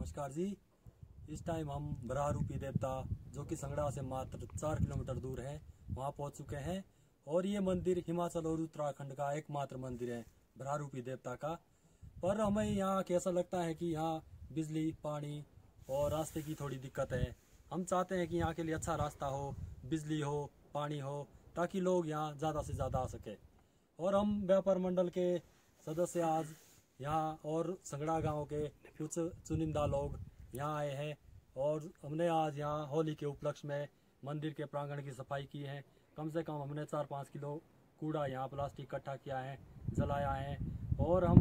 इस टाइम हम बरारूपी देवता, जो कि संगड़ा से मात्र चार किलोमीटर दूर है, वहाँ पहुँच चुके हैं। और ये मंदिर हिमाचल और उत्तराखंड का एकमात्र मंदिर है, बरारूपी देवता का। पर हमें यहाँ कैसा लगता है कि यहाँ बिजली, पानी और रास्ते की थोड़ी दिक्कत है? हम चाहते हैं कि यहाँ के लिए अच्छा रास्ता हो, बिजली हो, पानी हो, ताकि लोग यहाँ ज़्यादा से ज़्यादा आ सके। और हम व्यापार मंडल के सदस्य आज यहाँ और संगड़ा गाँव के कुछ चुनिंदा लोग यहाँ आए हैं और हमने आज यहाँ होली के उपलक्ष्य में मंदिर के प्रांगण की सफ़ाई की है। कम से कम हमने चार पाँच किलो कूड़ा यहाँ प्लास्टिक इकट्ठा किया है, जलाया है और हम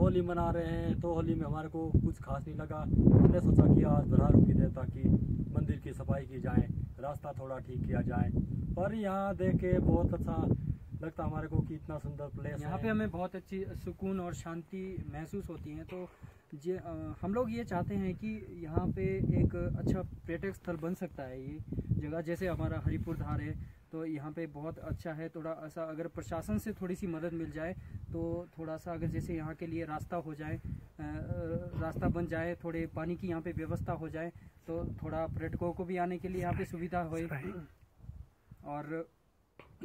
होली मना रहे हैं तो होली में हमारे को कुछ खास नहीं लगा। हमने सोचा कि आज बरारू की देवता की मंदिर की सफ़ाई की जाए, रास्ता थोड़ा ठीक किया जाए। पर यहाँ देख के बहुत अच्छा लगता हमारे को कि इतना सुंदर प्लेस यहाँ पे हमें बहुत अच्छी सुकून और शांति महसूस होती है। तो जे हम लोग ये चाहते हैं कि यहाँ पे एक अच्छा पर्यटक स्थल बन सकता है ये जगह जैसे हमारा हरिपुर धार है तो यहाँ पे बहुत अच्छा है। थोड़ा ऐसा अगर प्रशासन से थोड़ी सी मदद मिल जाए तो थोड़ा सा अगर जैसे यहाँ के लिए रास्ता हो जाए रास्ता बन जाए थोड़े पानी की यहाँ पे व्यवस्था हो जाए तो थोड़ा पर्यटकों को भी आने के लिए यहाँ पे सुविधा हो। और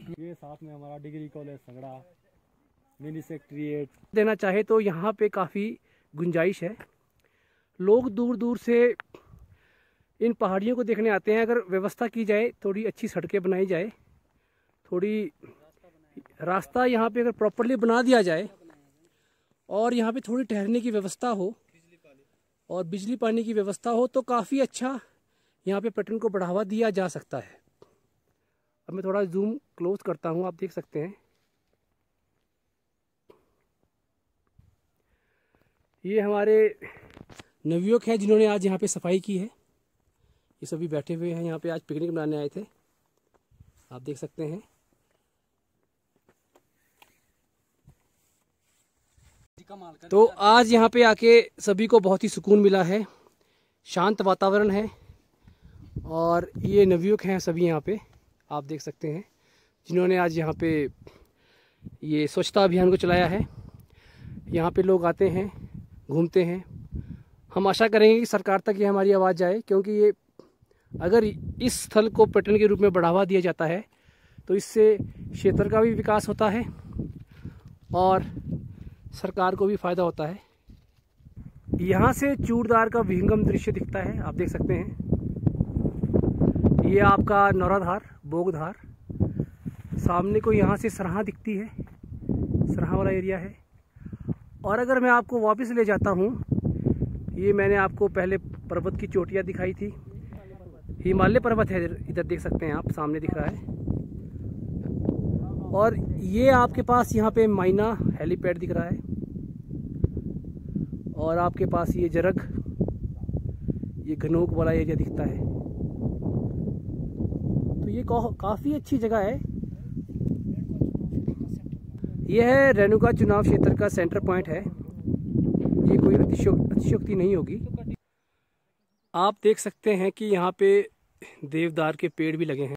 ये साथ में हमारा degree college Sangrah mini secretariat देना चाहे तो यहाँ पे काफ़ी गुंजाइश है। लोग दूर दूर से इन पहाड़ियों को देखने आते हैं। अगर व्यवस्था की जाए, थोड़ी अच्छी सड़कें बनाई जाए, थोड़ी रास्ता यहाँ पे अगर प्रॉपरली बना दिया जाए, और यहाँ पे थोड़ी ठहरने की व्यवस्था हो, और बिजली पानी की व्यवस्था हो तो काफ़ी अच्छा यहाँ पे पर्यटन को बढ़ावा दिया जा सकता है। अब मैं थोड़ा जूम क्लोज करता हूँ, आप देख सकते हैं। ये हमारे नवयुवक हैं, जिन्होंने आज यहाँ पे सफ़ाई की है। ये सभी बैठे हुए हैं, यहाँ पे आज पिकनिक मनाने आए थे। आप देख सकते हैं। तो आज यहाँ पे आके सभी को बहुत ही सुकून मिला है, शांत वातावरण है, और ये नवयुवक हैं सभी यहाँ पे। आप देख सकते हैं, जिन्होंने आज यहाँ पे ये स्वच्छता अभियान को चलाया है। यहाँ पे लोग आते हैं, घूमते हैं। हम आशा करेंगे कि सरकार तक ये हमारी आवाज़ जाए, क्योंकि ये अगर इस स्थल को पर्यटन के रूप में बढ़ावा दिया जाता है तो इससे क्षेत्र का भी विकास होता है और सरकार को भी फ़ायदा होता है। यहाँ से चूड़दार का विहंगम दृश्य दिखता है, आप देख सकते हैं। ये आपका नौराधार बोगधार। सामने को यहाँ से सरहा दिखती है। सरहा वाला एरिया है। और अगर मैं आपको वापस ले जाता हूँ, ये मैंने आपको पहले पर्वत की चोटियाँ दिखाई थी। हिमालय पर्वत है, इधर देख सकते हैं आप, सामने दिख रहा है। और ये आपके पास यहाँ पे माइना हेलीपैड दिख रहा है। और आपके पास ये जरग, ये घनोक वाला एरिया दिखता है। ये काफ़ी अच्छी जगह है। यह है रेणुका चुनाव क्षेत्र का सेंटर पॉइंट है। ये कोई अतिशोक्ति नहीं होगी। आप देख सकते हैं कि यहाँ पे देवदार के पेड़ भी लगे हैं।